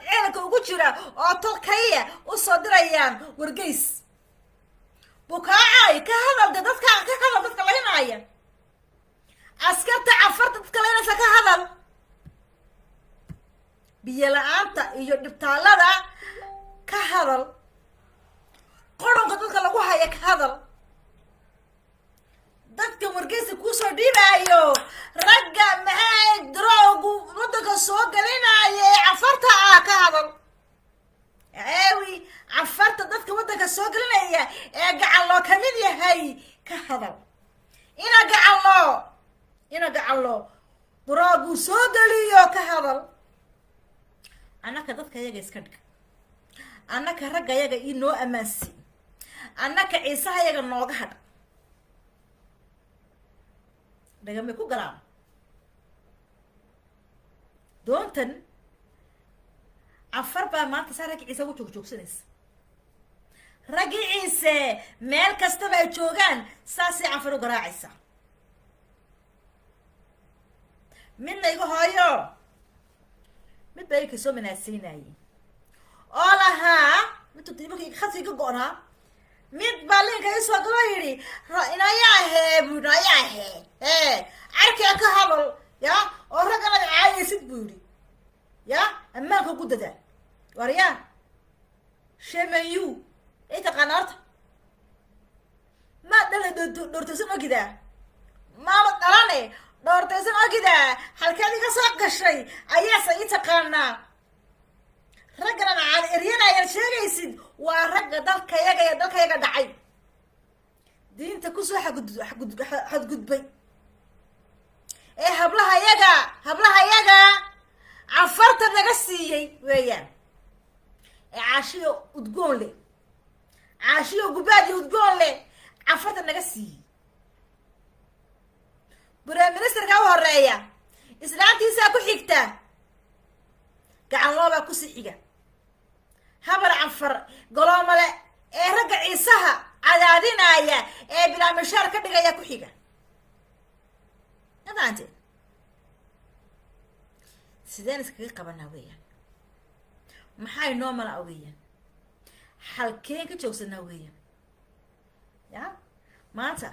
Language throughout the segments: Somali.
ciidanka ugu jira oo tolkaya u soo dirayaan wargeys. Bukaacay ka hadal de dadka ka hadal dadka laynaya askarta cafarta dadka laynaysa ka hadal. Biyo la'aanta iyo dhibtaalada ka hadal. Qoronka dadka lagu haya ka hadal dadka wargeysa kuusoo dhiibaayo ragga maxaa daroogu wadanka soo gelinaayo ee cafarta ah ka hadal. Aawi cafarta dadka waddanka soo gelinaya ee gacalloo ka mid yahay? Ka hadal. Ina gacallo ina gacallo daroogu soo geliyo ka hadal. Annaka dadka yaga iska dhig. Annaka ragga yaga ii noo ammaansi. Annaka ciisaha yaga nooga hadh dhagamay ku galaan doontan cafar baa maanta saa raggi ciise ugu joog joogsanaysa raggi ciise meel kastaba ay joogaan saasay cafar u garaacaysa midna iga hooyo. Mid baa ika soo manaasiinayay oo lahaa midtu markii khadkii ka go-naa mid baa linka isoo galo yidhi inayaahe bu yidhi ayaahe e carkaa ka hadal ya? Oo raggan ad caayaysid buu yidhi. Ya? Ammaanka ugu dadaa warya shemanyu ay horta maa dhala dhoortaysan ogidaa maama dhalane dhoortaysan ogidaa halkeed iga soo gashay? Ayaase ii taqaanaa raggan aan eryanayad sheegaysid waa ragga dalkayaga ee dalkayaga dhacay. Diinta ku soo xagud agud xadgudbay. Ee hablaha yaga hablaha yaga cafarta naga siiyey weeyaan. Ee caashiyo udgoon leh caashiyo gubaadiyo udgoon leh cafarta naga siiyey. Prime ministerka u horreeya islaantiisaa ku xigta gacanloobaa ku sii xiga habar cafar goloomale ee ragga ciisaha cadaadinaya ee bilaamishaar ka dhigaya ku xiga. Madaante sideen iskaga qabanaa weeyaan. Maxay noo malaa weeyaan halkeen ka joogsanaa weeyaan. Ya? Maanta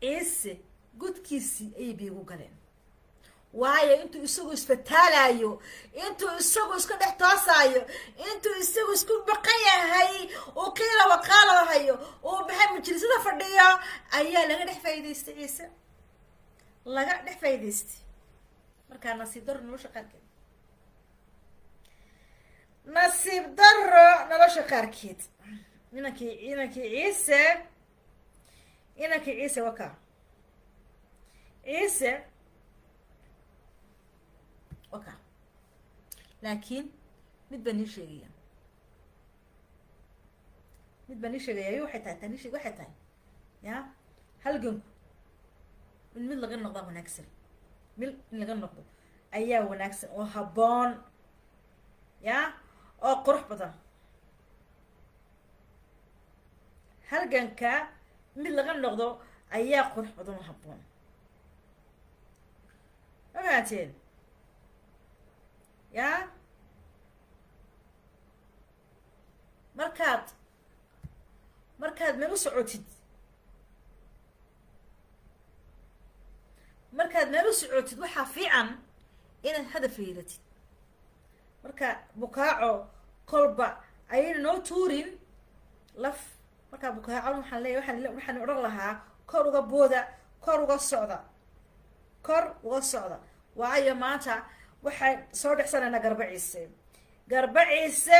ciise gudkiisii ayay biigu galeen waayo intuu isagu isfataalayo intuu isagu isku dhex toosaayo intuu isagu isku baqan yahay uu qiila waqaalahayo uu baxay majlisada fadhiyo ayaa laga dhex faa'idaystay ciise laga dhex faa'idaystay markaa nasiib daro nolosha qaarkeed nasiib daro nolosha qaarkeed inankii inankii ciise inankii ciise waka. Ciise waka laakiin mid baa nii sheegaya? Mid baa nii sheegaya? Y waxay tahay tani sheeg waxay tahay. Ya? Halganku in mid laga noqdaa wanaagsan. Mid in laga noqdo ayaa wanaagsan oo habboon. Ya? Oo qurux badan. Halganka mid laga noqdo ayaa qurux badan oo habboon. Ma fahanteen ya? Markaad markaad meel u socotid. Markaad meel u socotid waxaa fiican inaad hadaf yeelatid. Marka bukaaco kolba ayayna noo tuurin laf markaa bukaaco waxaan leeya waxaan waxaan odhan lahaa kor uga booda kor uga socda kor uga socda. Waayo maanta waxaan soo dhexsanaynaa garba ciise garba ciise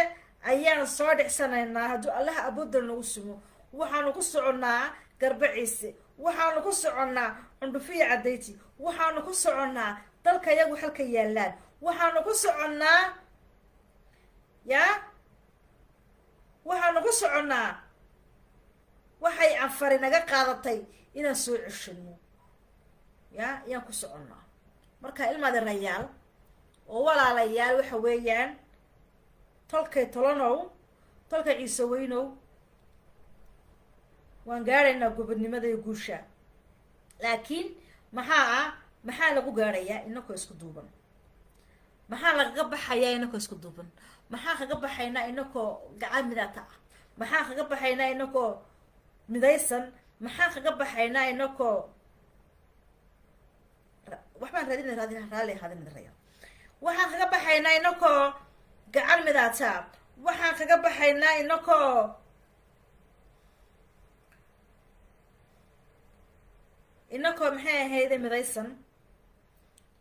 ayaan soo dhexsanaynaa hadduu allaha aboodal nagu sumo waxaanu ku soconnaa garba ciise waxaanu ku soconnaa cundhufiya cadayti waxaanu ku soconnaa dalka yagu halka yaallaan. Waxaanu ku soconnaa ya? Waxaanu ku soconnaa waxay canfari naga qaadatay inaan soo ceshano ya ayaan ku soconnaa. Marka ilmaadi rayaal oo walaalayaal waxa weeyaan tolkay tolanow tolkay ciise weynow waan gaadhaynaa gobodnimada iyo guusha. Laakiin maxaa ah maxaa lagu gaadhayaa inakoo isku duuban? Maxaa lagaga baxayaa inakoo isku duuban? Maxaa kaga baxaynaa inakoo gacan midata ah? Maxaa kaga baxaynaa inakoo midaysan? Maxaa kaga baxaynaa inakoo waxbaan raadina raadina raalli ahaadin raya waxaan kaga baxaynaa inakoo gacan midata waxaan kaga baxaynaa inakoo inakoo maxay ahayde midaysan?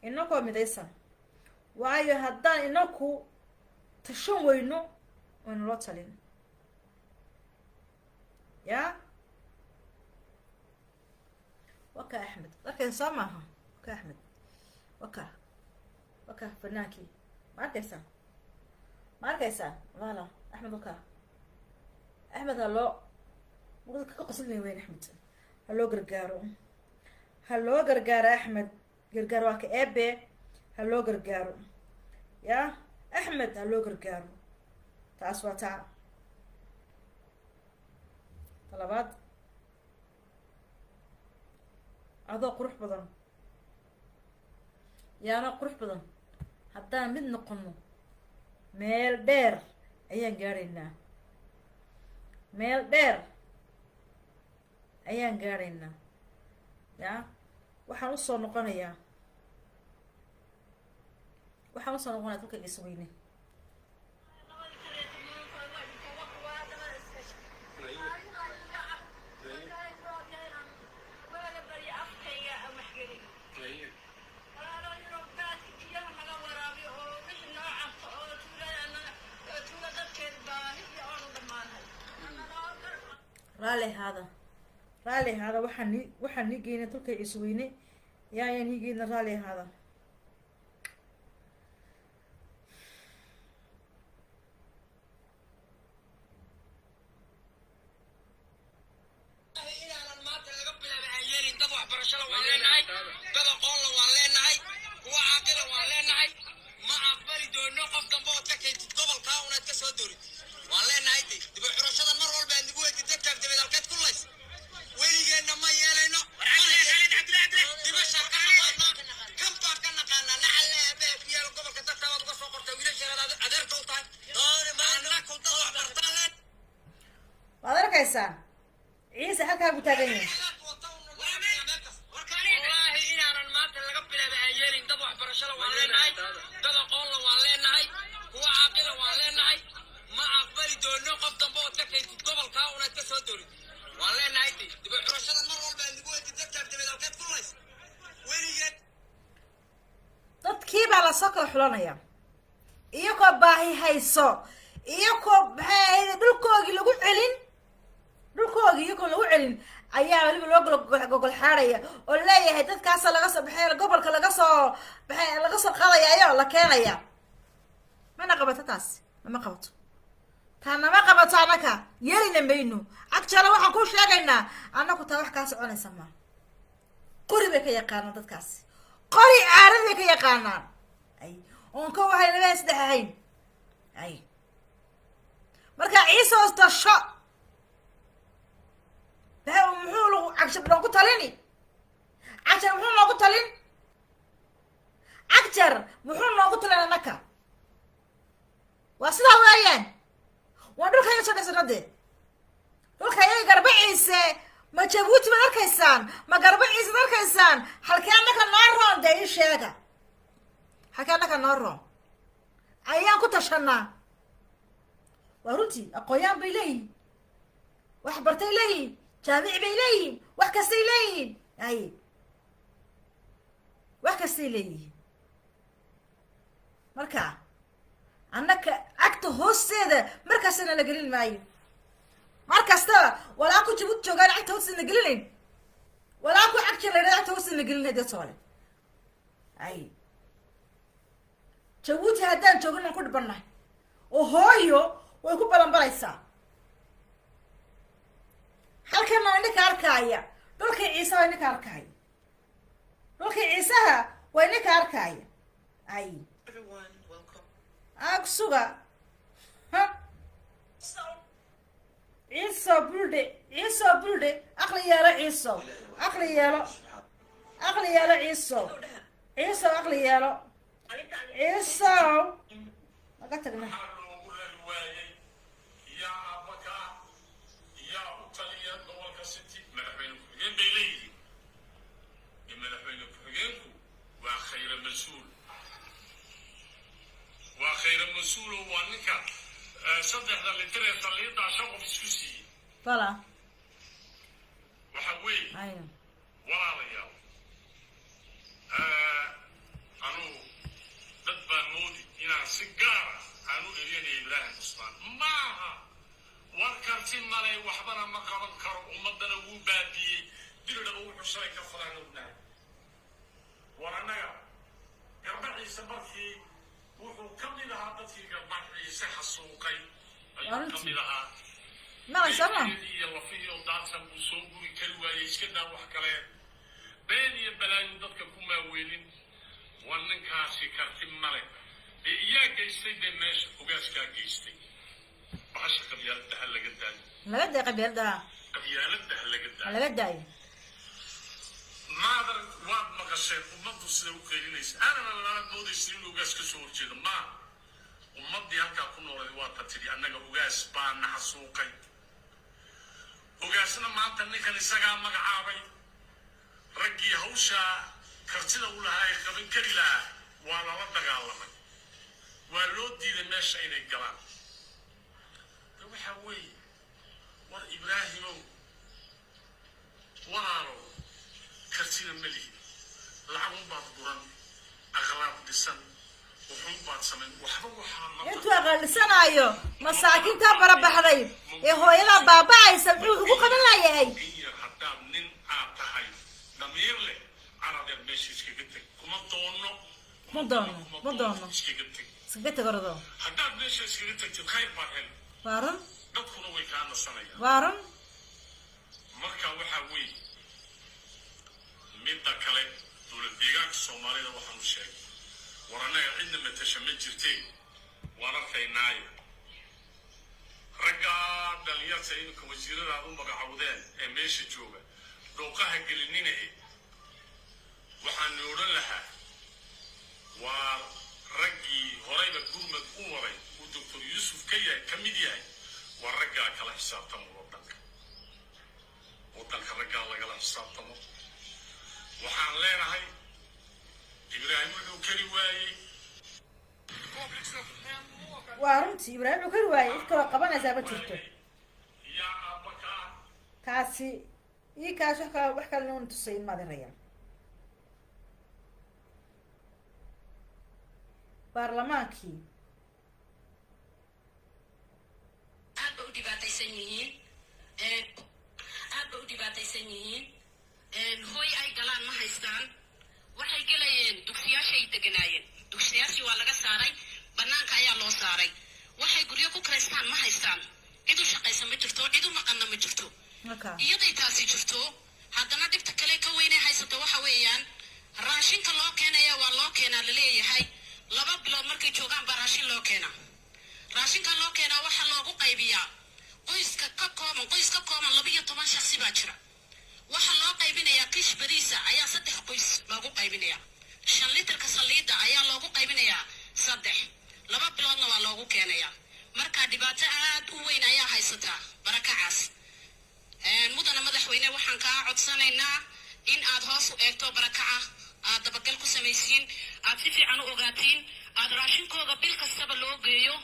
Inakoo midaysan. Waayo haddaan inaku tashan weyno waynu loo talin. Ya? Waka axmed. Darkaysa soo maaha? Waka axmed. Waka waka fanaankii ma arkaysaa ma arkaysaa wala axmed waka axmed ha loo ka qoslina weyn axmed ha loo gargaaro. Ha loo gargaaro axmed gargaar waa ka ebe ha loo gargaaro. Ya axmed ha loo gargaaro. Taas waa taa. Talabaad. Adoo qurux badan. Yaanoo qurux badan haddaan mid noqono meel dheer ayaan gaadhaynaa. Meel dheer ayaan gaadhaynaa. Ya waxaan u soo noqonayaa. Waxaan u soo noqonaya dalka isweyne raalli ahaada raalli ahaada waxaan waxaan nii geyna dalka isweyne yaa ayaan nii geyna raalli ahaada waad arkaysaa ciise halkaa ku taagan yahay wallaahi inaanan maanta laga bilaaba aan yeelin dad waxbarashada waan leenahay dad aqoonla waan leenahay kuwa caaqila waan leenahay ma aqbali doono qof dambe ood ka kaytid gobolkaa unaad ka soo dorid waan leenahay de diba xurashada mar walba aan nagu weydi dadkaad dabeed halkeed ku lays weligeed dadkii baa la soo kala xulanaya iyagoo baahi hayso iyagoo maxay ahayd dhulkoogii lagu celin dhulkoogii iyagoo lagu celin ayaa weliba loo gol gogol xaadaya oo leeyahay dadkaasa laga soo maxay gobolka laga soo maxay laga soo qaadaya ayao la keenaya mana qabato taas nama qabato taa nama qabato annaka yeelina mayno agjeela waxaan ku sheegaynaa annaku taa wax kaa soconaysa ma qori bay ka yaqaanaan dadkaasi qori caarad bay ka yaqaanaan. Ay oon ka waxay labeen saddex ahayn? Ay. Marka ciise hoos tasho. Maxay muxuu lagu cagshar noogu talini? Cagshar muxuu noogu talin? Cagjar muxuu noogu talin annaka waa sidaa weeyaan. Waa dhulka iga soo dhaysan hadde dhulka iyaga garba ciise ma jabuuti baad arkaysaan ma garba ciise ad arkaysaan halkee annaka noo roon dee ii sheega. Halkee annaka noo roon. Ayaan ku tashanaa waa runtii aqoon-yaan bay leeyihiin wax bartay leeyihiin jaamici bay leeyihiin wax kastay leeyihiin. Ay. Wax kastay leeyihiin. Marka annaka cagta hoosteeda mar kastana la gelin maayo mar kastaba walaa ku jabuuti joogaan cagta hoosteeda la gelinayn walaa ku cagja la cagta hoosteeda la gelinay dee soole ay. Jabuuti haddaan joogin aan ku dhibannahay. Oo hooyo way ku balanbalaysaa halkana waa ninka arkaaya dhulkii ciise waa ninka arkaaya dhulkii ciisaha waa ninka arkaaya ay. Suga. Ha ciiso buldhe ciiso buldhe aqli yeelo ciiso aqli yeelo aqli yeelo ciiso ciiso aqli yeelo ciisow naga tagna. Waa khayra mas'uul waa ninka eh, saddexda litir ee saliiddaa shan qof isku siiyey fala waxa weeye ayno walaalayaal Eh, anuu dad baa moodi inaan si gaara aan u eryanaya ibraahim cusmaan maaha war karti malay waxbana ma qaban karo ummadana wuu baabiyey diridhaba wuxuu shalay ka fadaan ognahay war annaga garbaciisa markii wuxuu ka mid ahaa dadkii garbaciise xasuuqay ayuu ka mid ahaa maqay sooma Beerkeedii iyo lafihii oo daadsan buu soo guri kari waayey iska daa wax kale been iyo balaayu dadka ku maaweelin waa ninkaasi karti male dee iyaa geystay dee meesha ogaaskaa geystay bahasha qabyaalada ha laga daayo laga day qabiiladaha qabyaalada ha laga ha daayo laga daayo maadan waad maqasheen ummaddu sida u qeylinaysa aanana lala moodaysa in ogaas ka soo horjeedo maa ummaddii halkaa ku noolay waa ta tidhi annaga ogaas baa na xasuuqay ogaasna maanta ninkan isagaa magacaabay raggii hawshaa kartida u lahaa ee qaban kari lahaa waa lala dagaalamay. Waa loo diiday meesha inay galaan. De waxaa weeye war ibraahimow walaalow kartina ma lihi lacagun baad guran aqlaab dhisan intuu aqaalisanaayo masaakiintaa barabaxday. Ee hooyadaa baaba'aysa muxuu ugu qaban layahay ma doono ma doono iskaga teg iskaga tegordo haddaad meesha iskaga tagtid khayr baa hel waa run dadkuna way kaa nasanayaan waa run marka waxaa weeye midda kale dowlad deegaanka soomaalida waxaanu sheegay war annaga cidna matasha ma jirteen waan arkaynaayo. Raggaa dhalinyarta iminka wasiirada aad u magacowdeen ee meesha jooga dhooqaha gelinina e waxaanu odhan lahaa waa raggii horeyba gurmad u waday uu doctor yuusuf ka yahay ka mid yahay waa raggaa kala xisaabtama wadanka wadanka raggaa lagala xisaabtamo waxaan leenahay ibraahim wuxuu kari waayey waa runtii ibraahim wuxuu kari waayey cid kaloo qabanaysaa ma jirto. Kaasi ii kaas wax kale wax kale nuuna tusay in maadin rayaan baarlamaankii aad ba u dhibaataysan yihiin? Aad ba u dhibaataysan yihiin hooy ay galaan ma haystaan waxay gelayeen dugsiyaashay deganaayeen dugsiyaashii waa laga saaray banaanka ayaa loo saaray. Waxay guryo ku karaystaan ma haystaan. Cid u shaqaysa ma jirto cid u maqanna ma jirto. Iyaday taasi jirto. Haddana dhibta kale ka weynay haysato waxa weeyaan raashinka loo keenaya waa loo keenaa la leeyahay laba bilood markay joogaan baa raashin loo keenaa. Raashinka loo keenaa waxaa loogu qaybiyaa. Qoyska ka kooban qoys ka kooban laba iyo toban shaksi baa jira. Waxaa loo qaybinayaa kish bariisa ayaa saddex qoys loogu qaybinayaa shan litirka saliidda ayaa loogu qaybinayaa saddex. Laba biloodna waa loogu keenayaa. Marka dhibaato aad u weyn ayaa haysataa barakacaas. Mudana madaxweyne waxaan kaa codsanaynaa in aad hoos u eegto barakaca. Aad dabagal ku samaysiin. Aad si fiican u ogaatiin. Aad raashinkooda bil kastaba loo geeyo.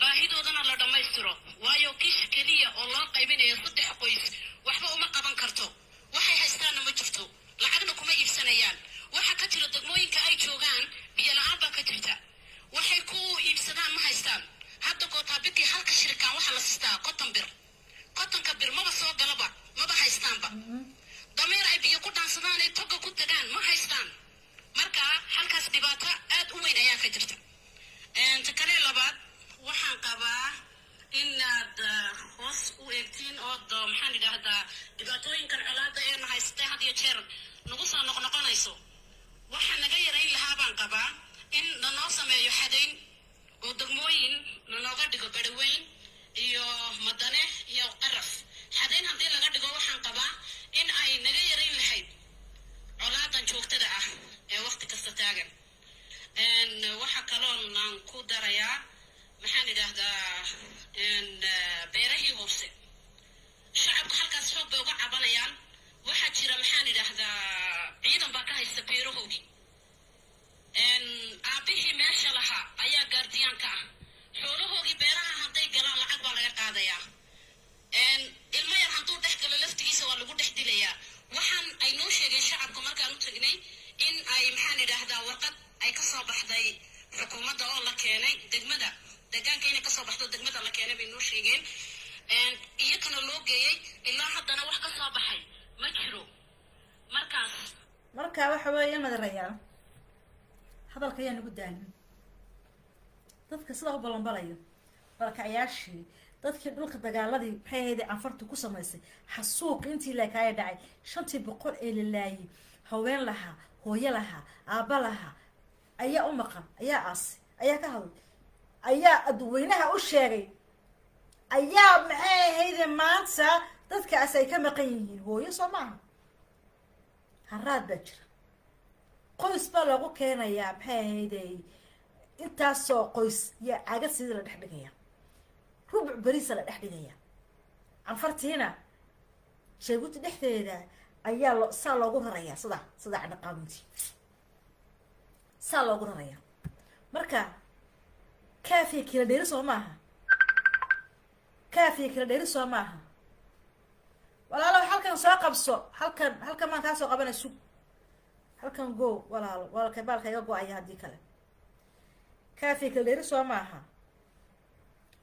Baahidoodana la dhammaystiro. Waayo kish keliya oo loo qaybinayo saddex qoys waxba uma qaban karto. Waxay haystaanna ma jirto. Lacagna kuma iibsanayaan waxa ka jira degmooyinka ay joogaan biyo la'aan baa ka jirta. Waxay ku iibsadaan ma haystaan? Hadda gootaabikii halka shirikaan waxaa la sistaa koton bir kotonka bir maba soo galaba maba haystaanba dameer ay biyo ku dhaansadaan ay toga ku tagaan ma haystaan? Marka halkaas dhibaato aad u weyn ayaa ka jirta. Ta kale labaad waxaan qabaa inaad hoos u eegtiin ood maxaan idhaahdaa dhibaatooyinkan colaada ee na haystay had iyo jeer nagu soo noqnoqonayso waxaa naga yarayn lahaa baan qabaa in lanoo sameeyo xadayn oo degmooyin lanooga dhigo badhaweyn iyo madane iyo qaraf xadayn haddii laga dhigo waxaan qabaa in ay naga yarayn lahayd colaadan joogtada ah ee waqti kasta taagan. Waxaa kaloon aan ku darayaa maxaan idhaahdaa beerahii hoose. Shacabka halkaas xoog bay uga cabanayaan waxaa jira maxaan idhaahdaa ciidan baa ka haysta beerahoodii een, aabbihii meesha lahaa ayaa gaardiyaanka ah. Xoolahoodii beeraha hadday galaan lacag baa laga qaadayaa. Ilmo yar hadduu dhex galo laftigiisa waa lagu dhex dilayaa. Waxaan ay noo sheegeen shacabka markaan u tagnay in ay maxaan idhaahdaa warqad ay ka soo baxday xukuumadda oo la keenay degmada. Deegaanka inay ka soo baxdo degmada la keenay bay noo sheegeen. Een, iyakana loo geeyey ilaa haddana wax ka soo baxay ma jiro. Markaas. Marka waxa weeye madarayaal hadalka ayaan ugu daalin dadka sidaa u ballanbalayo barakacayaashii dadkii dhulka dagaaladii maxay ahayd canfartu ku samaysay xasuuq intii laakaaya dhacay. Shantii boqol ee la laayay haween lahaa hooyo lahaa aabba lahaa ayaa u maqan ayaa aasi ayaa ka hadlay ayaa adweynaha u sheegay ayaa maxay ahayde maanta dadkaas ay ka maqan yihiin hooyo soo maaha haraad baa jira. Qoys baa loogu keenayaa maxay ahayde intaasoo qoys iyo caagad sidii la dhex dhigaya rubuc beriisa la dhex dhigaya canfartiina jabuuti dhexdeeda ayaa lo saa loogu rarayaa sidaa sidaa cadhaqaaminti saa loogu rarayaa marka kaafiya kila dheeri soo maaha kaafiya kila dheeri soo maaha walaalo halkan soo qabso. Halkan halkan maan kaa soo qabana sug halkan go walaalo. Walaalkay baalka iga go'aya haddii kale. Kaafiya kila dheeri soo maaha.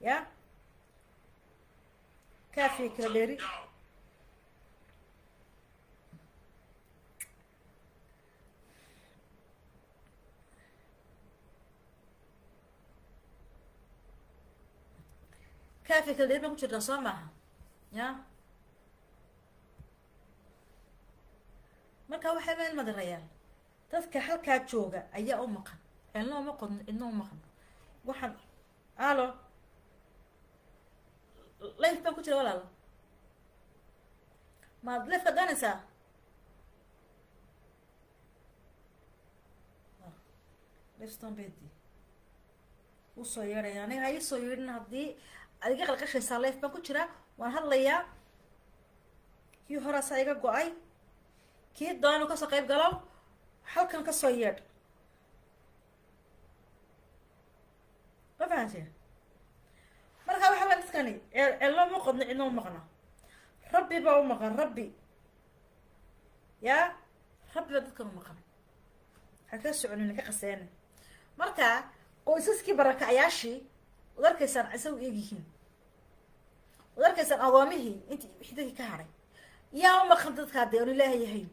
Ya? Kaafiya kila dheeri kaafiya kala dheeri baan ku jirtaa soo maaha. Ya marka waxay meel madarayaal dadka halkaa jooga ayaa u maqan. Cidna uma qodno cidna u maqan. Waxaan alo. Life baan ku jira walaalo. Maad lifeka doonaysaa lifston bedi u soo yeedhaya aniga ha iisoo yeedhin haddii ad iga qalqashaysaa life baan ku jiraa. Waan hadlayaa. Kii horaasaa iga go'ay kii doona inu ka soo qayb galo halkan ka soo yeedh. Ma fahanteen marka waxa dadkani cello ma qodno cidno u maqno. Rabbi baa u maqan rabbi. Yaa? Rabbi baa dadkan u maqan. Ha ka soconin ka qaseena marka qoysaskii barakacayaashii wad arkaysaan isaga eegyihiin wad arkaysaan agoomihii inti xidadkii ka hadhay yaa u maqan dadkaa dee on ilaaha yahayn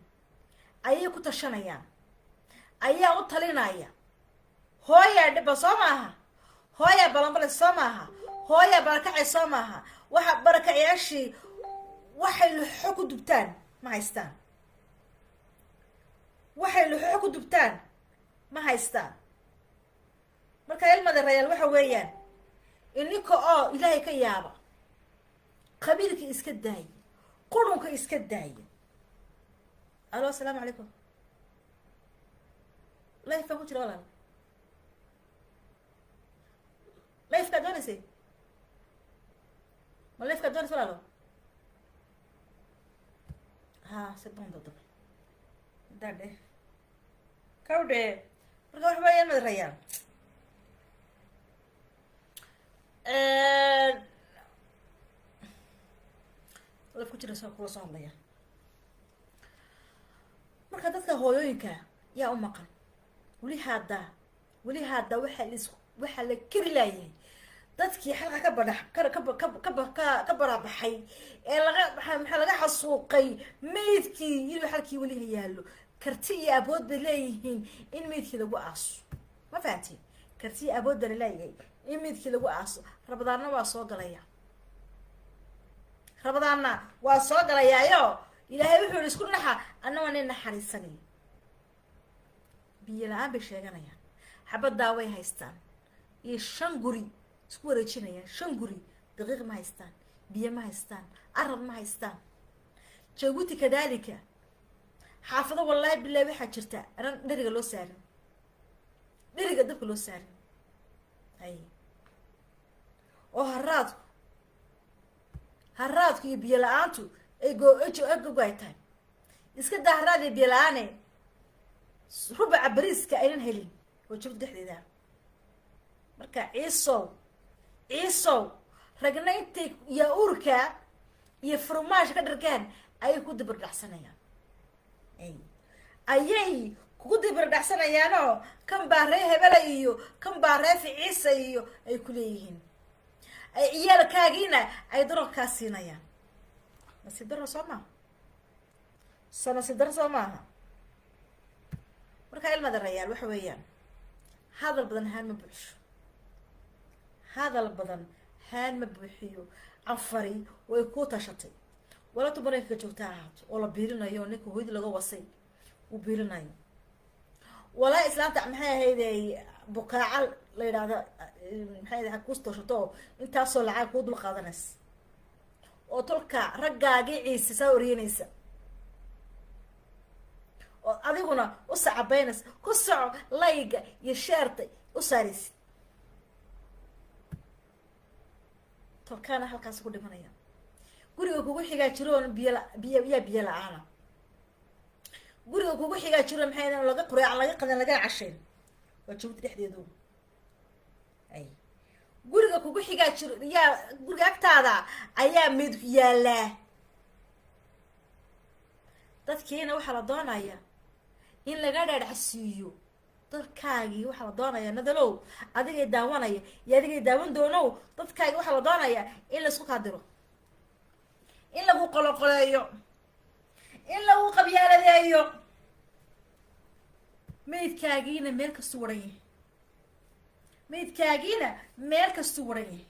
ayay ku tashanayaan ayaa u talinaya. Hooyaa dhiba soo maaha hooyaa balanbale soo maaha hooyaa barakacay soo maaha waxa barakacayaashii waxay luxo ku dubtaan ma haystaan. Waxay luxo ku dubtaan ma haystaan. Marka ilmada rayaal waxa weeyaan ininka oo ilaahay ka yaaba qabiilka iska daaya qurunka iska daaya alo asalaamu calaykum life baan ku jira walaal lifekaa doonaysay ma lifekaa doonaysa walaalo ha sedon dodob dadhe kawdhe marka waxa weeyaan mad rayaan laf ku jira kula soo hadlaya marka dadka hooyooyinka yaa u maqan. Weli haddaa weli haddaa waxaa waxaa la keri laayahay dadkii xalqa ka badhax ka barabaxay ee laga maxaa laga xasuuqay meydkii inuu xalkii weli ha yaallo. Karti iyo abood bay leeyihiin in meydkii lagu aaso. Ma fahantiin? Karti iyo abood bana leeyahay in meydkii lagu aaso. Rabadaanna waa soo galaya. Rabadaanna waa soo galayaayo ilaahay wuxuu yihi isku naxa anna waa nin naxariisanay biyo la'aan bay sheeganayaan. Xabaddaa way haystaan. Iyo shan guri isku wareejinayaan. Shan guri daqiiq ma haystaan biyo ma haystaan arab ma haystaan. Jabuuti kadalika xaafado wallaahi bilahi waxaa jirta. Anan dheriga loo saarin. Dheriga dabka loo saarin. Hay oo haraadku haraadku iyo biyo la'aantu ay gogogo ay tahay iska biyo la'aane rubaca bariiska aynan helin. Oo jabta dhexdeeda. Marka ciisow ciisow ragna intay yaa-uurka iyo furmaasha ka dhargaan ayay ku dibardhacsanayaan ayay kugu dibardhacsanayaanoo kan baa ree hebela iyo kan baa ree ficiisa iyo ay ku leeyihiin. Ay ciyaalkaagiina ay dararkaa siinayaan nasiib daro soo maaha so nasiib daro soo maaha markaa ilmada rayaal waxa weeyaan hadal badan haan ma buuxsho hadal badan haan ma buuxiyo. Canfari way ku tashatay. Walatu maraykanka joogta ahaato oo la biirinayo ninka hoydi laga wasay uu biirinayo walaa islaanta maxay ahayday bukaaca la yidhaahda maxay ahayd kus tashato oo intaasoo lacag kuu dul qaadanaysa oo tolka raggaagii ciise saa oryanaysa oo adiguna u sacabeynaysa ku soco layga iyo sheerta u saaraysid tolkaana halkaas ku dhimanaya. Guriga kugu xigaa jiroon biyo biyo yaa biyo la'aana. Guriga kugu xigaa jiro maxay laga quraac laga qadan laga cashayn waa jabuuti dhexdeedu guriga kugu xigaa jiro yaa guriga agtaada ayaa mid yaallaa dadkiina waxaa la doonaya in laga dhaadhacsiiyo dadkaagii waxaa la doonaya nadalow adigay daawanaya iyo adigay daawan doonow dadkaagii waxaa la doonaya in la isku kaadiro. In lagu qoloqoleeyo. In lagu qabyaaladeeyo maydkaagiina meel kastuu waran yahay maydkaagiina meel kastuu waran yahay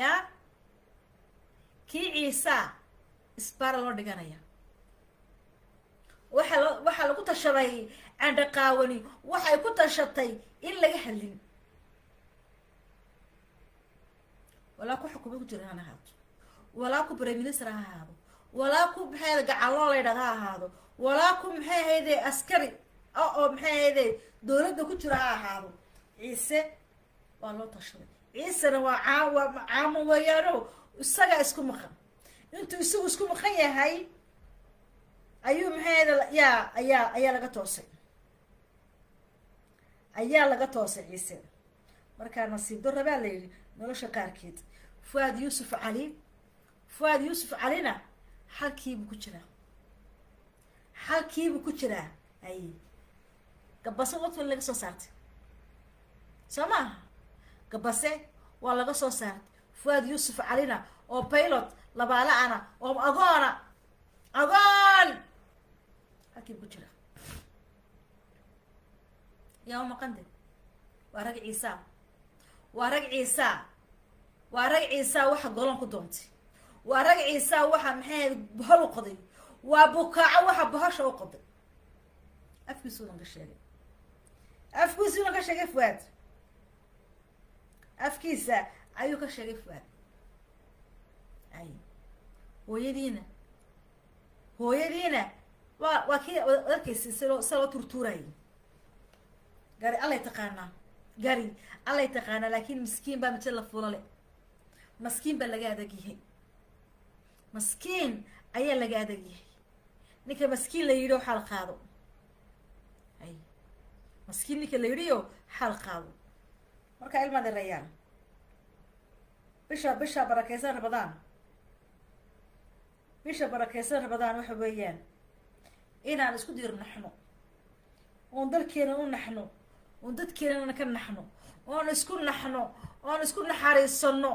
yaa kii ciisaa isbaara loo dhiganaya. Waxaa lo waxaa lagu tashaday candhaqaawani waxay ku tashatay in laga hadlin walaa ku xukumay ku jira han ahaato walaa ku prime minister ha ahaado. Walaa ku maxay ahayde gacaloo la ydhahda ha ahaado. Walaa ku maxay ahayde askari oo maxay ahayde dowladda ku jira ha ahaado. Ciise waa loo tashaday. Ciisena waa caa waa caamo weeyaano isagaa isku maqan. Intuu isagu isku maqan yahay ayuu maxay ahayde yaa ayaa ayaa laga toosay. Ayaa laga toosay ciise. Markaa nasiib darra baa la yidhi nolosha qaarkeed. Fuaad yuusuf cali fuaad yuusuf calina xalkiibuu ku jiraa. Xalkiibuu ku jiraa ay gabase wadfan laga soo saartay soo maaha gabase waa laga soo saartay fuaad yuusuf calina oo pilot labaala-ana oo agoona agoon halkiibu ku jiraa yaa u maqande waa rag ciisaa waa rag ciisaa waa rag ciisaa waxa golon ku doontay waa rag ciisaa waxa maxay bohol u qoday. Waa bukaaco waxa bohosha u qoday. Afkiisuunan ka sheegay afkiisuunan ka sheegay fuaad afkiisa ayuu ka sheegay fuaad ay hooyadiina hooyadiina waa waa kii arkaysa si loo si loo turtuurayay gari allay taqaanaa gari allay taqaanaa laakiin miskiin baa mije la fulale maskiin baa laga adag yahay maskiin ayaa laga adag yahay ninka maskiin la yidhi xaal qaado ay maskiin ninka la yidhiyo xaal qaado. Marka ilmaad erayaan bisha bisha barakeysan rabadaan bisha barakeysan rabadaan waxa weeyaan. Inaan isku diir naxno. Oon dalkeena u naxno. Oon dadkeenana ka naxno. Oon isku naxno. Oon isku naxariisano.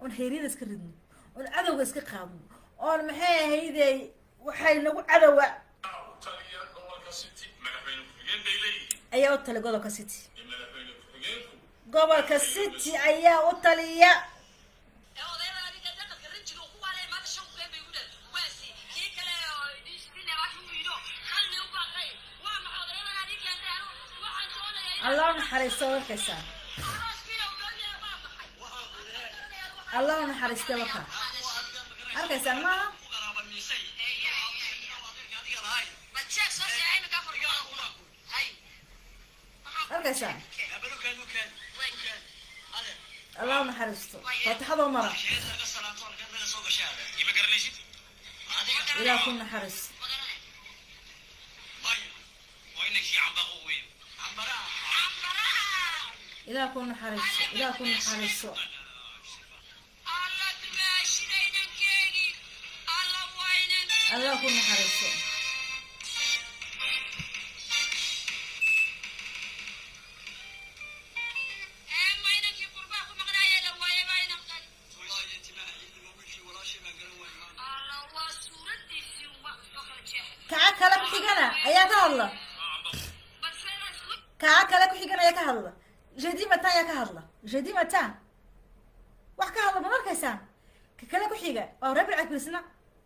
Oon heeryada iska ridno. Oon cadowga iska qaadno. Oon maxay ahayde waxay nagu cadowa ayaa u taliya gobolka city. Gobolka city ayaa u taliya. Ee odayada adiga dhaqanka rinjiga ku waalay maanta اللهم حرسته فتح هذا إلى كنا حرس إلى كنا حرس إلى كنا حرس الله كنا حرس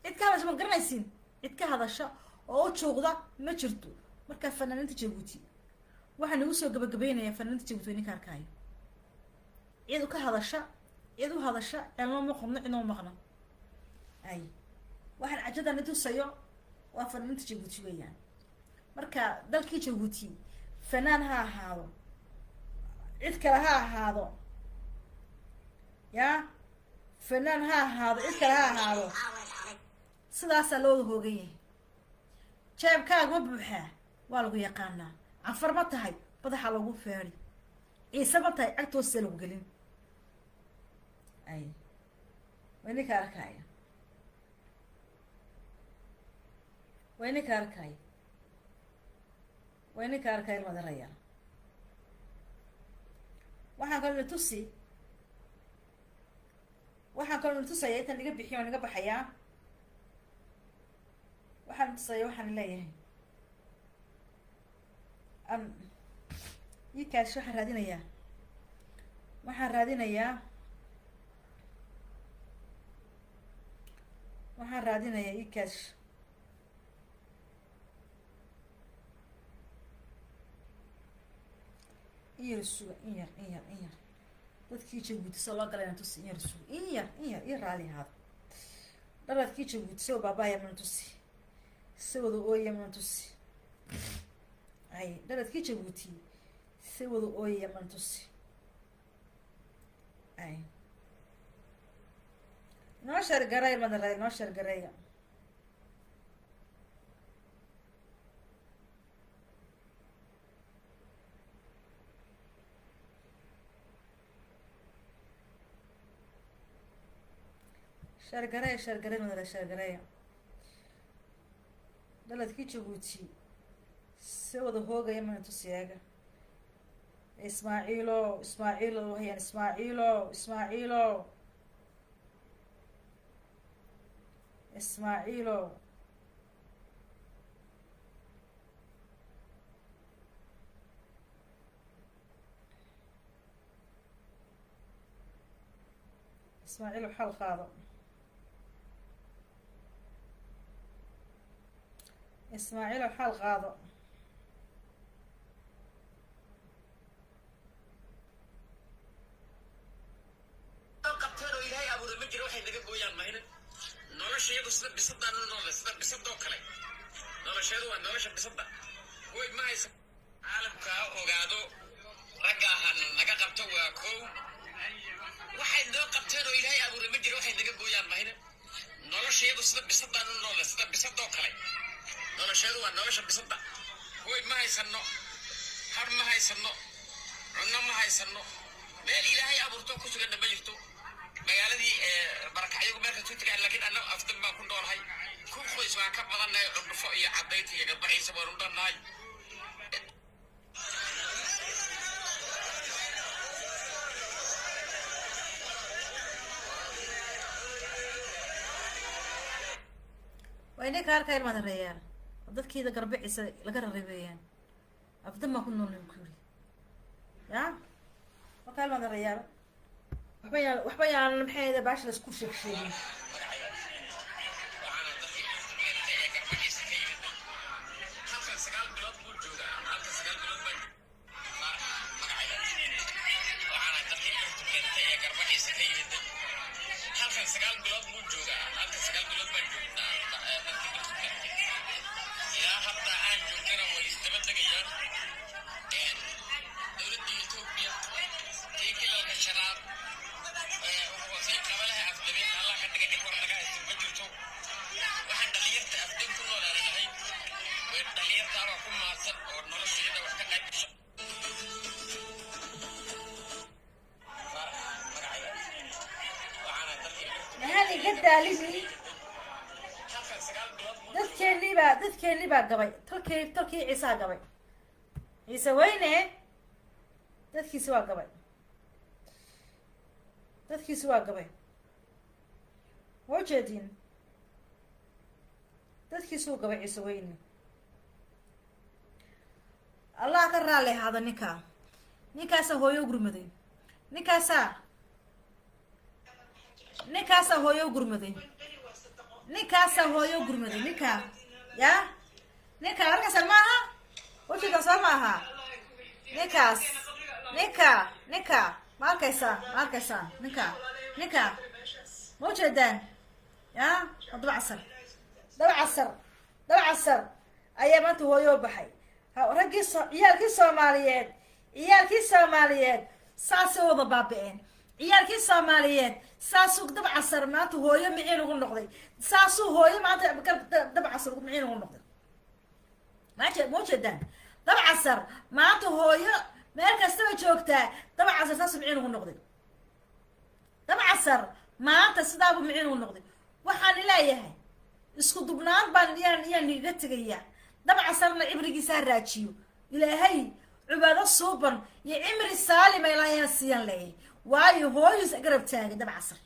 cid ka hadasha ma garanaysiin? Cid ka hadasha oo u juuqda ma jirto. Markaa fanaaniinta jabuuti waxaa nagu soo gabagabeynaya fanaaniinta jabuuti way ninka arkaayo. Cid ka hadasha cid u hadasha ceelma maqno cidnoo maqno. Ay waxaan cajadan itusayo waa fanaaniinta jabuuti weeyaan. Marka dalkii jabuuti fanaan ha ahaado cid kale ha ahaado yaa? Fanaan ha ahaado cid kale ha ahaado sidaasaa looda hoogan yahay jeebkaaga ma buuxaa waa lagu yaqaanaa. Canfar ma tahay badaxa lagu feedi ciise ma tahay cagtoosa lagu gelin. Ay way ninka arkaya way ninka arkaya way ninka arkaya ilmadaraya waxaan kaloo na tusi. Waxaan kaloo na tusaya intaan iga bixiyo waan iga baxayaa waxaan tusaya waxaan leeyahay. Ikaas waxaan raadinayaa. Waxaan raadinayaa. Waxaan raadinayaa ikaas in yar suga in yar in yar in yar. Dadkii jabuuti soo loo galayna tusi in yar suga. In yar in yar iyo raali ahaado dhaladkii jabuuti soo baabahaya mana tusi sawada ooya mana tusi. Ay dhaladkii jabuuti. Sawada ooyaya mana tusi. Ay. Noo shargaray madaray noo shargareeya shargareeya shargarey madara shargareeya dhaladkii jabuuti se wada hoogaya mana tusiyaaga ismaaciilo ismaaciilo hayaan ismaaciilo ismaaciilo ismaaciilo ismaaciil waxal qaado ismaaciil waxal qaado qabteen oo ilaahay abuuray ma jira waxay naga gooyaan mahina nolosha iyadu sida bisadaan u noole sida bisadoo kale. Nolosheedu waa nolosha bisada. Way ma nolosha bisada way ma haysano har ma haysano cunno ma haysano meel ilaahay abuurto ku suganna ma jirto. Magaaladii barakacyagu meel kasuu tagaan laakiin annaga afdan baan ku noolahay. Ku qoys baan ka badannahay cundhufo iyo cadaynta iyo garbaciisa baan u dhannahay waa inay arkaya ilmadareeyaan oo dadkiida garbiciisa laga raribeeyaan afdan baan ku noolnay ku yiri ya markaa ilmadareeyaal waxba yaa waxba yaan maxay baasha la isku sheeg maxaan iga daalini dadkeennii baa dadkeennii baa gabay tolkii tolkii ciisaa gabay ciise weyne dadkiisi waa gabay dadkiisi waa gabay ma ujeediin dadkiisuu gabay ciise weyne allah ka raalli ahaado ninkaa ninkaasaa hooyo u gurmaday. Ninkaasaa ninkaasaa hooyo u gurmaday. Ninkaasaa hooyo gurmaday. Ninkaa ya? Ninkaa arkaysa maaha ujeeda soo maaha ninkaas. Ninka ninka. Ma arkaysaa ma arkaysaa ninka ninka. Ma ujeedaan ya? Waa daba casar. Daba casar. Daba casar. Ayaa maanta hooyo baxay raggii ciyaalkii soomaaliyeed ciyaalkii soomaaliyeed saasay wada baabi'een ciyaalkii soomaaliyeed saasuu daba casar maanta hooyo miciin ugu noqday. Saasuu hooyo maanta ka- daba casar miciin ugu noqday. Maje ma ujeedaan daba casar maanta hooyo meel kastaba joogtaa daba casar saasuu miciin ugu noqday. Daba casar maanta sidaabuu miciin ugu noqday. Waxaan leeyahay isku dubnaan baan iyaan iyaan igaga tegaya daba casarna cibrigiisa ha raajiyo. Ilaahay cibaado suuban iyo cimri saalima ilaahayaan siiyan leeyahay. Waayo hooyo is garab taagay daba casar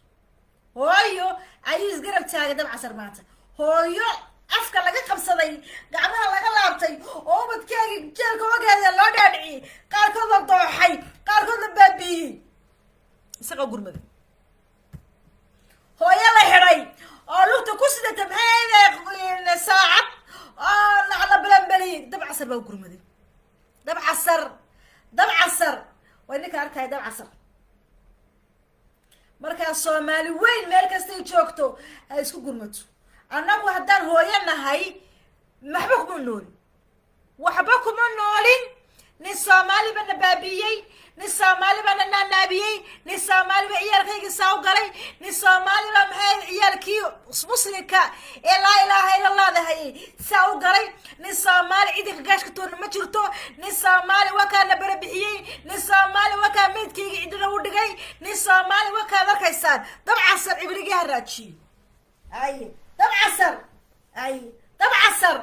hooyo ayuu isgarab taagay daba casar maanta. Hooyo afka laga qabsaday gacmaha laga laabtay oo ubadkeegi jeelka ogeeda loo dhaadhiciyey. Qaarkood la dooxay qaarkood la baabiiyey isagoo gurmada. Hooyo la xidhay oo lugta ku sidata maxay saacad oo la balanbeliyey dab casar baa u gurmaday. Dab casar. Dab casar. Waa ninka arkaya dab casar. Markaa soomaali weyn meel kastay joogto ha isku gurmato. Annagu haddaan hooyo nahay waxba kuma noolin. Waxba kuma noolin nin soomaali baa na baabiiyey nin soomaali baa na naanaabiyey nin soomaali baa ciyaalkaygii saa u galay? Nin soomaali baa maxay ciyaalkii muslimka ee laa ilaaha ila allah dahayay saa u galay? Nin soomaali ciidanka gaashka toorna ma jirto? Nin soomaali wakaa na barabixiyey? Nin soomaali wakaa meydkayga cidina u dhigay? Nin soomaali wakaad arkaysaan dab casar cibrigii ha raajiyo ay dab casar. Ay dab casar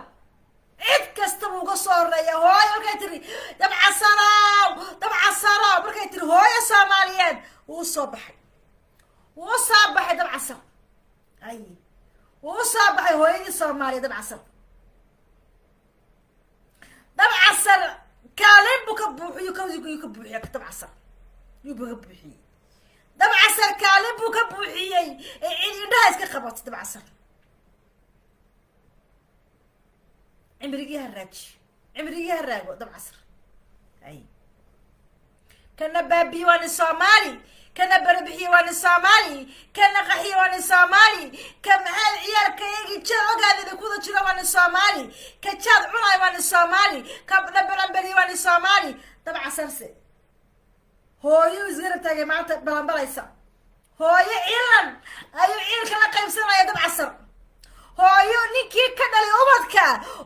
cid kasta buu uga soo horreeya hooyo markay tiri dab casaraw dab casaraw markay tiri hooyo soomaaliyeed. Wuu soo baxay. Wuu soo baxay dab casar ay wuu soo baxay hooyadii soomaaliya dab casar dab casar kaalin buu ka buuxiyo kawdiguu ka buuxiya dab casar yuu buu ka buuxiyey. Dab casar kaalin buu ka buuxiyey ee cid indhaha iska qabatay dab casar cimrigii ha raaji cimrigii ha raago dab casar ay. Kana baabiye waa nin soomaali kana barabixiye waa nin soomaali kana qaxiye waa nin soomaali ka maxaad ciyaalka iyagii jeel ogaadina kuda jiro waa nin soomaali ka jaad cunaay waa nin soomaali ka dhabalambeliye waa nin soomaali dab casarse hooyo isgarab taagay maanta balanbalaysa hooyo ciilan ayuu ciilka la qaybsanaya dab casar hooyo ninkii ka dhalay ubadka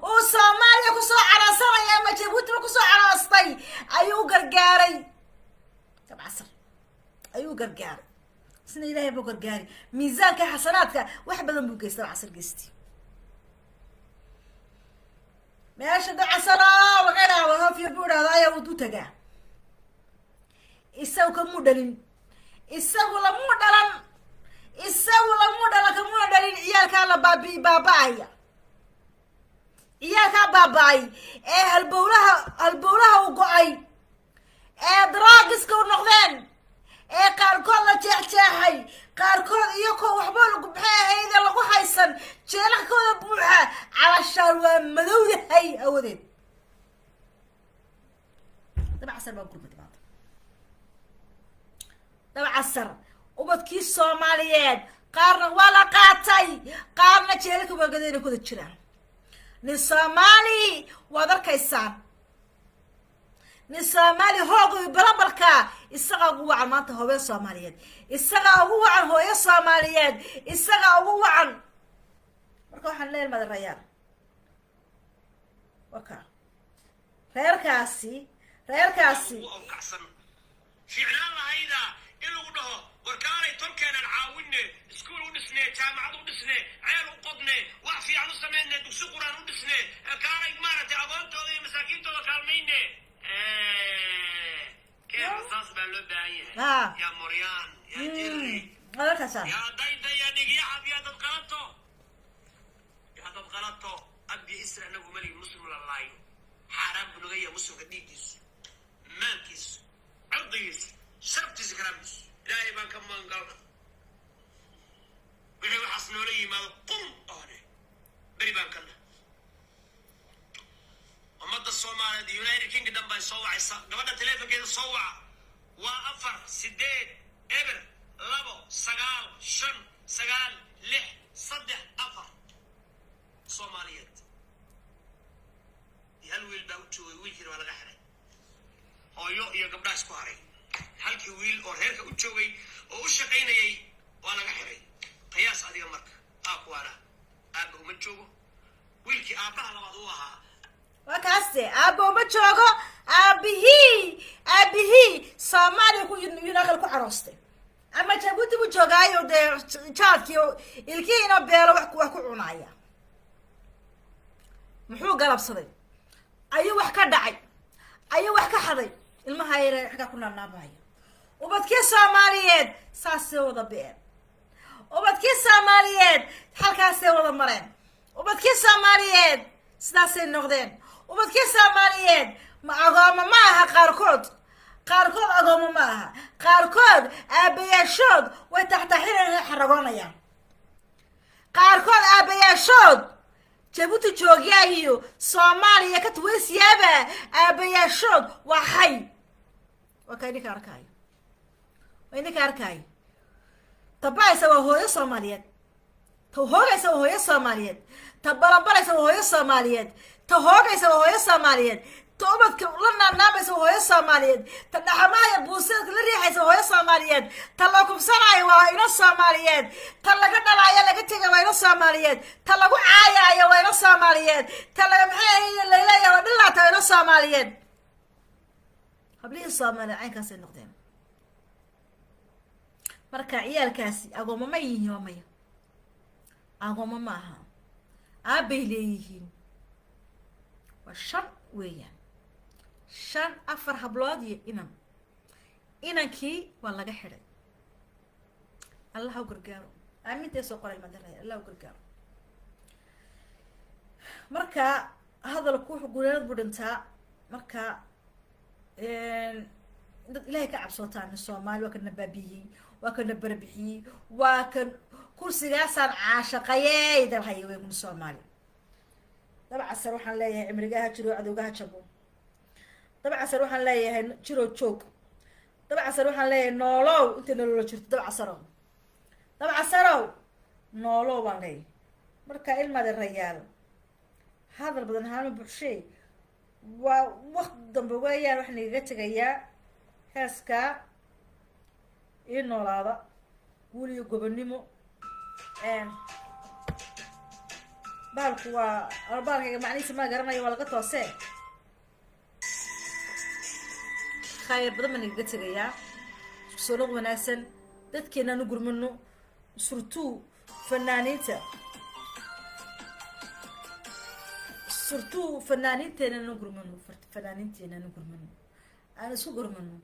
uu soomaaliya ku soo caraasanaya ama jabuutiba ku soo caraastay ayuu gargaaray. Dab casar ayuu gargaaray. Isna ilaahay buu gargaaray. Miisaanka xasanaadka wax badan buu geystay dab casar geysti meesha dab casara laga dhaado hofyar buu dhahda ayaa u tagaa. Isagu kamuu dhalin. Isagu lamuu dhalan isagu lamuu dhalan kamuna dhalin ciyaalkaa la baabi baaba-aya. Ciyaalkaa baaba-ay. Ee halbowlaha halbowlaha u go'ay. Ee draagiska u noqdeen. Ee qaarkood la jeexjeexay. Qaarkood iyakoo waxba lagu maxay ahayde lagu haysan? Jeelakooda buuxa. Calashaan waa madow yahay awadeed dab casar baa gurmada maanta dab casar ubadkii soomaaliyeed qaarna waa la qaatay qaarna jeelaka waagadayna kuda jiraan nin soomaali waad arkaysaan nin soomaali hooga balabalka isagaa ugu wacan maanta hooyo soomaaliyeed isagaa ugu wacan hooyo soomaaliyeed isagaa ugu wacan marka waxaan leeyahay madarayaal waka. Reerkaasi reerkaasi in lagu dhaho warkaalay tolkeenan caawinne iskuul u dhisne jaamacad u dhisne ceel u qodne wax fiican u samayne dugsi quraan u dhisne kaalay maaragtay aboontooda iyo masaakiintooda kaalmayne. Saas baa loo baahan Ah. yahay yaa moryaan yaa jirri reerkaasa yaa dayda yaa dhigyaxab yaa dad qalato yaa dad qalato abdi isra anagu maligi muslim la laayo. Xaaraan buu naga yahay muslimka dhiiggiisu maalkiisu cirdigiisu sharaftiisa karaamkiisu ilaahay baan ka maangalna wixii waxaas noola yimaado qum oone beri baan kana ummadda soomaaliyeed iyo united kingdom baa soo wacaysa. Gabadha teleefonkeeda soo waca. Waa afar sideed eber labo sagaal shan sagaal lix saddex afar. Soomaaliyeed. Hal wiil baa u joogay wiilkiina waa laga xiray. Hooyo iyo gabdhaa isku haray halkii wiil oo reerka u joogay oo u shaqaynayay waa laga xiray qiyaas adiga marka aakuwaana aabba uma joogo? Wiilkii aabbaha labaad u ahaa. Waa kaaste aabbo uma joogo? Aabihii aabihii soomaaliya ku yunaqal ku caroostay ama jabuuti buu joogaayo dee jaadkii ilkihiina beelo wax wax ku cunaaya. Muxuu galabsaday? Ayuu wax ka dhacay. Ayuu wax ka xaday ilmaha yare xaggaa ku naabnaabayo ubadkii soomaaliyeed saasay wada be-een ubadkii soomaaliyeed halkaasay wada mareen. Ubadkii soomaaliyeed sidaasay noqdeen. Ubadkii soomaaliyeed ma agoomo ma aha qaarkood. Qaarkood agoomo ma aha. Qaarkood aabayaashood way taxtaxinaya xaragoonayaan qaarkood aabayaashood jabuuti joogyahiyo soomaaliya ka tuweysiyaaba aabayaashood waa hay waa ka idinka arkaayo waa idinka arkaayo tabaaysa waa hooyo soomaaliyeed. Ta hoogaysa waa hooyo soomaaliyeed. Ta balabalaysa waa hooyo soomaaliyeed. Ta hoogaysa waa hooyo soomaaliyeed. Ta ubadka la naabnaabaysa waa hooyo soomaaliyeed. Ta dhaxamahaya buusadka la riixaysa waa hooyo soomaaliyeed. Ta la kubsanaayo waa ino soomaaliyeed. Ta laga dhalaayo laga tega waa ino soomaaliyeed. Ta lagu caayaayo waa ino soomaaliyeed. Ta laga maxay laleeya waa dhilaata waa ino soomaaliyeed hablihii soomaaliyeed caynkaasay noqdeen. Marka ciyaalkaasi agoomo ma yihiin waa maya agoomo ma aha. Aabbay leeyihiin. Waa shan weeyaan. Shan afar hablood iyo inan. Inankii waa laga xidhay allah u gargaaro. Aamintay soo qoray madaraya allah gargaaro. Marka hadalku wuxuu guleelad buu dhintaa marka dad ilaahay ka cabsootaan soomaali waa kana baabiyey waa kana barbixiyey waa kan kursigaasaan caashaqayey dalhaya weyguna soomaali dabcasar waxaan leeyahay cimrigaha jiro cadowgaha jabo dabcasar waxaan leeyahay jiro joog dabcasar waxaan leeyahay noolow intay nolola jirto dabcasarow dabcasarow noolow baan leeyahay marka ilmaade rayaal hadal badan haama buxshee waa waqti dambe weeyaan waxaa nagaga tegayaa heeskaa ii noolaada guul iyo gobonnimo bahalku waa albaalkayga macnihiisa ma garanayo waa laga toosee. Khayr badan baa nagaga tegayaa isku soo noq wanaagsan dadkeenaan u gurmano surtuu fanaaniinta surtuu fanaaniinteenaan u gurmano fanaaniinteenaan u gurmano aan isku gurmano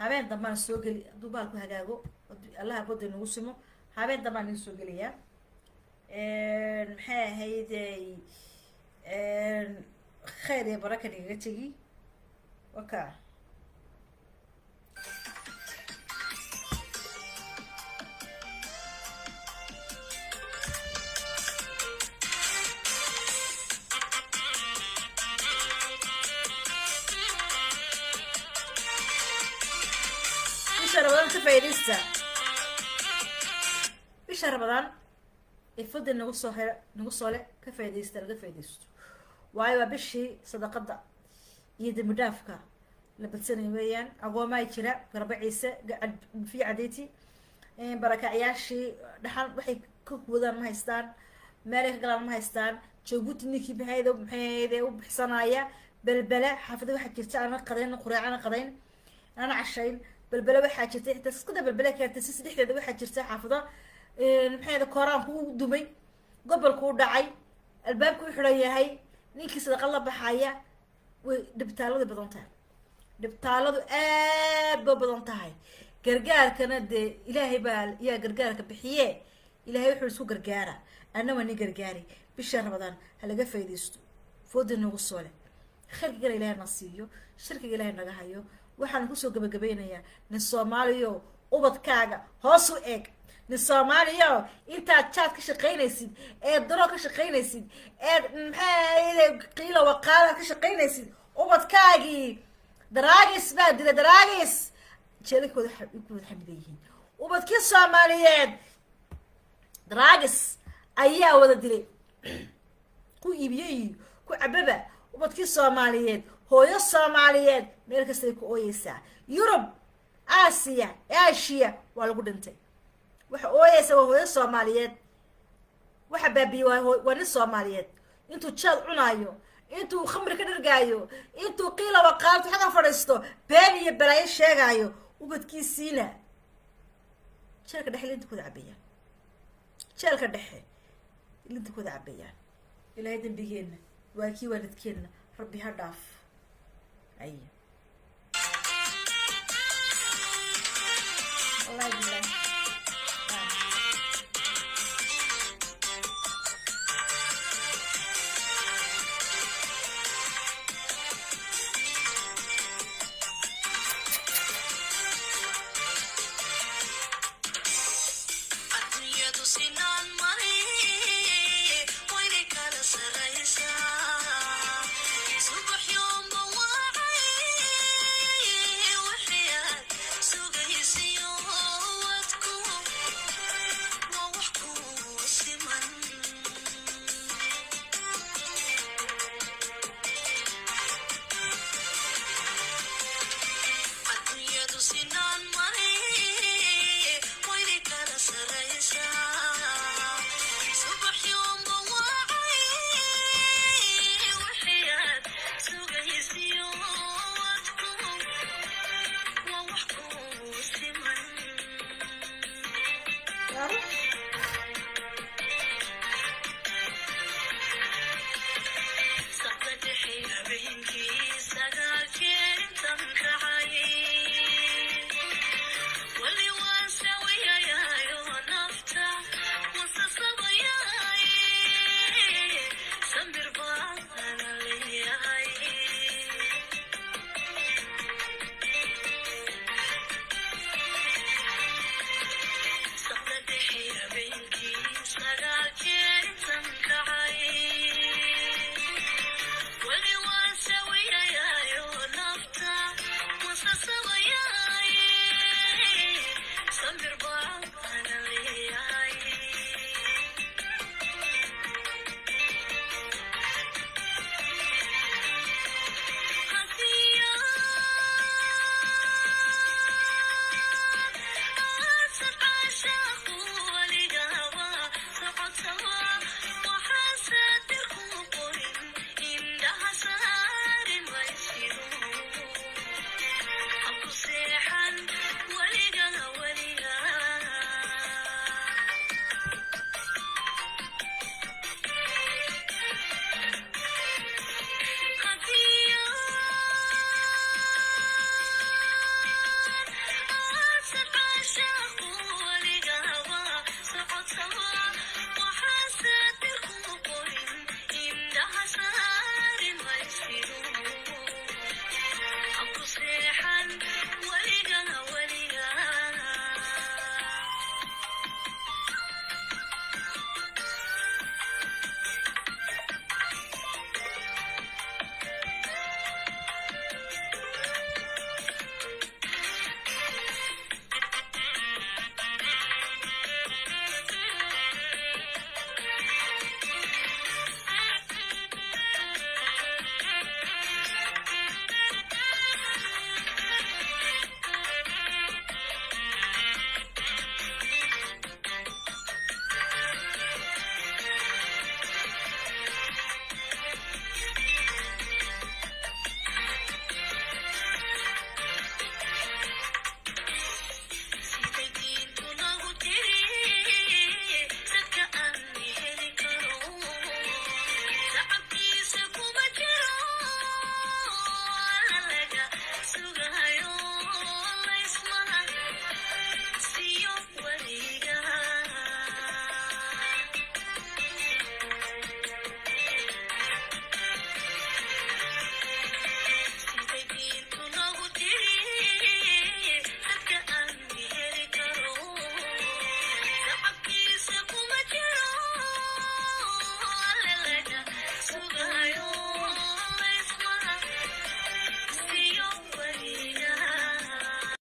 habeen dambaan soo geli hadduu baalku hagaago allaha boda nagu simo habeen dambaan naga soo gelayaa maxay ahaydey khayr iyo baraka tegi. Waka ifada nagu soo he nagu soo le ka faa'idaysta laga faa'idaysto waayo waa bishii sadaqada iyo dembi dhaafka la badsanaya weeyaan. Agoomaa jira garba ciise fi cadeyti barakacyaashii dhaxal waxay ka wadaan ma haystaan meelay ka galaan ma haystaan. Jabuuti ninkii maxayda maxayde u bixsanaya? Belbela xaafada waxaa jirta aana qadayn quraac aana qadayn aana cashayn. Belbela waxaa jirta xitaa iskada belbela keerta si saddexdeeda waxaa jirta xaafado maxay kooraanku u dumay gobolku u dhacay albaabku u xiran yahay ninkii sadaqad la baxaya way dhibtaaladu badan tahay. Dhibtaaladu aad ba badan tahay. Gargaarkana dee ilaahay baa yaa gargaarka bixiye ilaahay wuxuu isku gargaara. Anna waa nin gargaari. Bisha ramadaan ha laga faydaysto fooda nagu soo leh. Khayrkigana ilaahay na siiyo. Shirkiga ilaahay naga hayo. Waxaan ku soo gabagabeynayaa nin soomaaliyo ubadkaaga hoos u eeg nin soomaaliyo intaad jaad ka shaqaynaysid eed daro ka shaqaynaysid eed maxaa qiila waqaalaad ka shaqaynaysid ubadkaagii daraagis baa dila daraagis jeedankooda ku wada xamidan yihiin ubadkii soomaaliyeed daraagis ayaa wada dilay ku iibiyey ku cababa ubadkii soomaaliyeed hooyo soomaaliyeed meel kastay ku ooyeysaa yurub aasiya aashiya waa lagu dhintay waxa ooyeysa waa hooyo soomaaliyeed. Waxa baabiye waa nin soomaaliyeed. Intuu jaad cunaayo intuu khamri ka dhargaayo intuu qiila waqaaltu xaga fadhiisto been iyo balaayo sheegaayo ubadkiisiina. Jeelka dhexe linta kuwada cabeeyaan jeelka dhexe linta kuwada cabeeyaan ilaahay dembigeenna waa kii waalidkeenna rabbi ha dhaaf. Ay